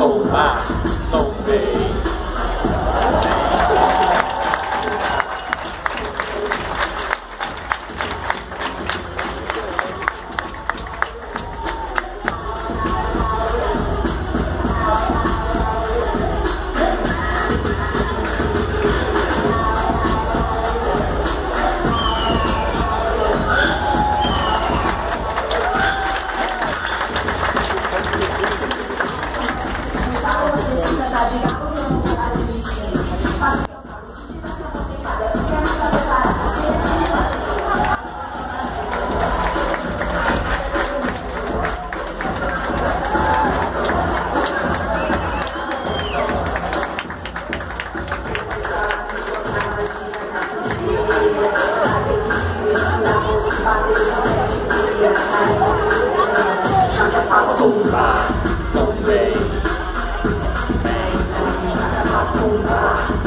cầu vàng cầu về Oh, my God.